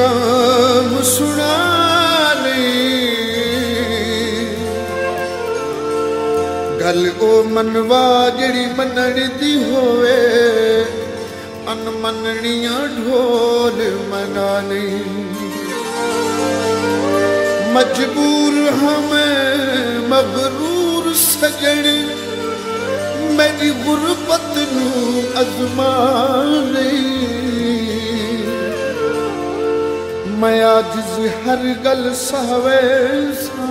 ਚ ਸੁਣਾ ਲਈ ਗੱਲ ਉਹ ਮਨਵਾ ਜਿਹੜੀ ਮੰਨਣ ਦੀ ਹੋਵੇ। ਅਨ ਮੰਨਣੀਆਂ ਢੋਲ ਮਨਾ ਲਈ। ਮਜਬੂਰ ਹਮੇ ਮਗਰੂਰ ਸਜਣ। ਮੇਰੀ ਗੁਰਬਤ ਨੂੰ ਅਜ਼ਮਾ ਲਈ। ਮੈਂ ਆਜਿਜ਼ ਹਰ ਗੱਲ ਸਹਵੇ ਸਾਂ।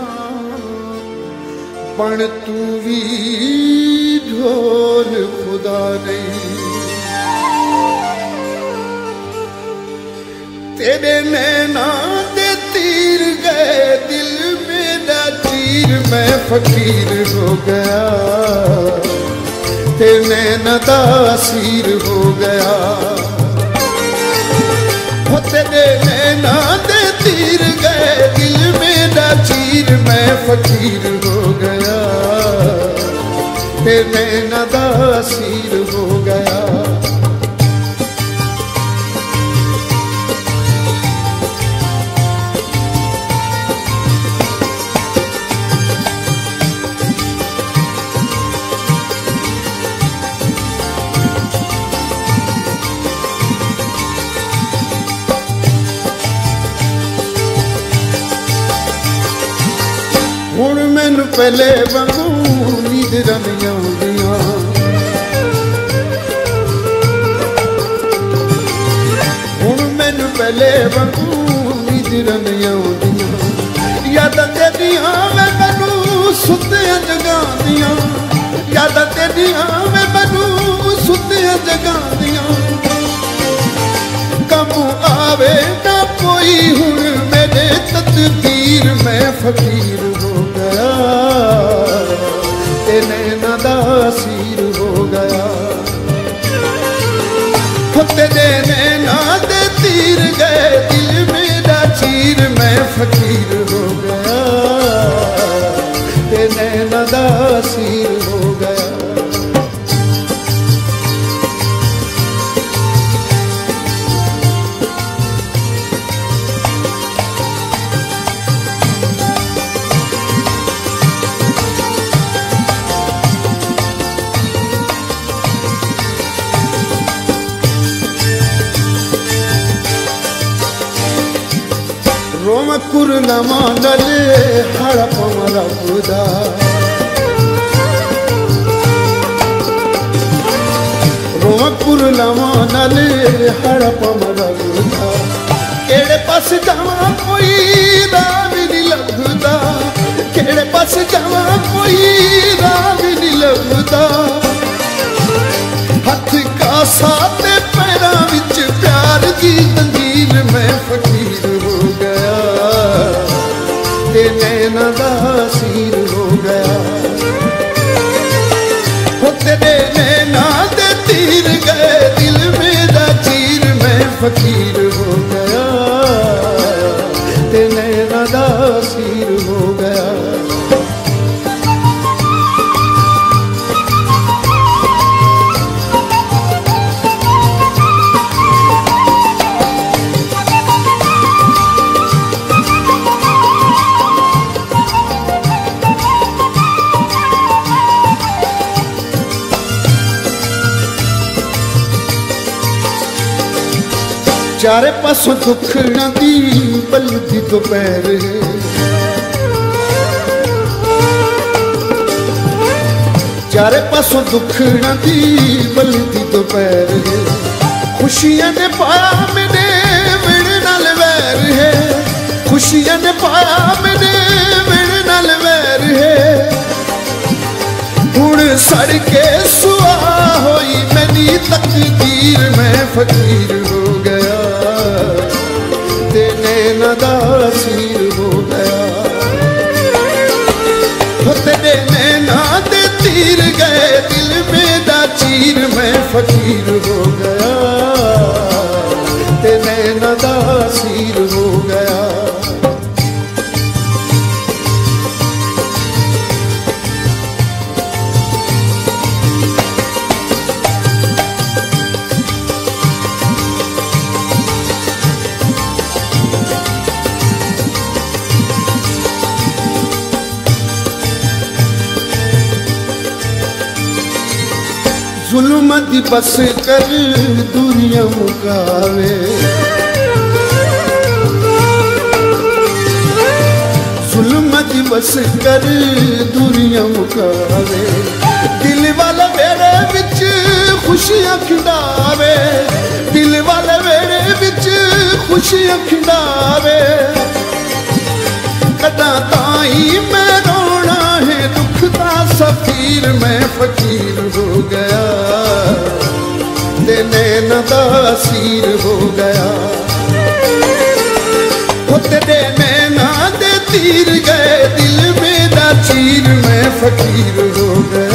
ਪਣ ਤੂੰ ਵੀ ਢੋਲ ਖੁਦਾ ਨਹੀਂ ਤੇਰੇ ਨੈਣਾ ਦੇ ਤੀਰ ਗਏ ਦਿਲ ਮੇਰਾ ਤੀਰ ਮੈਂ ਫਕੀਰ ਹੋ ਗਿਆ। ਤੇਰੇ ਨੈਣਾ ਦਾ ਅਸੀਰ ਹੋ ਗਿਆ। ਮੈਂ ਫਕੀਰ ਹੋ ਗਿਆ। ਤੇ ਪਹਿਲੇ ਵਾਂਗੂ ਨੀਂਦ ਨਹੀਂ ਆਉਂਦੀਆਂ। ਹੁਣ ਮੈਨੂੰ ਪਹਿਲੇ ਵਾਂਗੂ ਨੀਂਦ ਨਹੀਂ ਆਉਂਦੀਆਂ। ਯਾਦਾਂ ਤੇਰੀਆਂ ਵੇ ਮੈਨੂੰ ਸੁੱਤਿਆਂ ਜਗਾਉਂਦੀਆਂ। ਯਾਦਾਂ ਤੇਰੀਆਂ ਵੇ ਮੈਨੂੰ ਸੁੱਤਿਆਂ ਜਗਾਉਂਦੀਆਂ। ਕੰਮ ਆਵੇ ਨਾ ਕੋਈ ਹੁਣ ਮੇਰੇ ਤਕਦੀਰ ਮੈਂ ਫਕੀਰ। ਹੋ ਗਿਆ ਤੇ ਨੈਣਾ ਦਾ ਸ਼ੀਰ ਹੋ ਗਿਆ। ਫਤੇ ਦੇ ರೋಮಕ್ಕುರು ನಮಾನಲೇ ಹಳಪಮರ ಬುಧ ರೋಮಕ್ಕುರು ನಮಾನಲೇ ಹಳಪಮರ ಬುಧ ਕਿਹੜੇ ਪਾਸੇ ਜਾਵਾਂ ਕੋਈ ਰਾਹ ਵੀ ਨਹੀਂ ਲੱਭਦਾ। ਕਿਹੜੇ ਪਾਸੇ ਜਾਵਾਂ ਕੋਈ ਰਾਹ ਵੀ ਨਹੀਂ ਲੱਭਦਾ। ਹੱਥ ਕਾ ਸਾਥ ਨੈਣਾ ਦਾ ਅਸੀਰ ਹੋ ਗਿਆ। ਹੋ ਤੇਰੇ ਨੈਣਾ ਦੇ ਤੀਰ ਗਏ, ਦਿਲ ਮੇਰਾ ਚੀਰ, ਮੈਂ ਫਕੀਰ ਹੋ ਗਿਆ। ਤੇ ਨੈਣਾ ਦਾ ਅਸੀਰ ਹੋ ਚਾਰੇ ਪਾਸੋਂ ਦੁੱਖਣਾ ਦੀ, ਬਲਦੀ ਦੁਪਹਿਰ। ਚਾਰੇ ਪਾਸੋਂ ਦੁੱਖਣਾ ਦੀ, ਬਲਦੀ ਦੁਪਹਿਰ। ਖੁਸ਼ੀਆਂ ਨੇ ਪਾਇਆ ਮੈਨੇ ਮੇਰੇ ਨਾਲ ਵੈਰ ਹੈ। ਖੁਸ਼ੀਆਂ ਨੇ ਪਾਇਆ ਮੈਨੇ ਮੇਰੇ ਨਾਲ ਵੈਰ ਹੈ। ਹੁਣ ਸੜ ਕੇ ਸੁਆ ਹੋਈ, ਮੈਨੀ ਤਕਦੀਰ, ਮੈਂ ਫਕੀਰ। ਹੋ ਤੇਰੇ ਨੈਣਾ ਦੇ ਤੀਰ ਗਏ ਦਿਲ ਮੇਰਾ ਚੀਰ ਮੈਂ ਫਕੀਰ ਹੋ ਜ਼ੁਲਮ ਦੀ ਬਸ ਕਰ ਦੁਨੀਆ ਮੁਕਾਵੇ। ਜ਼ੁਲਮ ਦੀ ਬਸ ਕਰ ਦੁਨੀਆ ਮੁਕਾਵੇ। ਦਿਲ ਵਾਲੇ ਵੇੜੇ ਵਿੱਚ ਖੁਸ਼ੀਆਂ ਖਿੰਡਾਵੇ। ਦਿਲ ਵਾਲੇ ਵੇੜੇ ਵਿੱਚ ਖੁਸ਼ੀਆਂ ਖਿੰਡਾਵੇ ਨੈਣ ਦਾ ਸੀਰ ਹੋ ਗਿਆ। ਉਹ ਤੇਰੇ ਨੈਣਾ ਦੇ ਤੀਰ ਗਏ, ਦਿਲ ਮੇਰਾ ਚੀਰ, ਮੈਂ ਫਕੀਰ ਹੋ ਗਿਆ।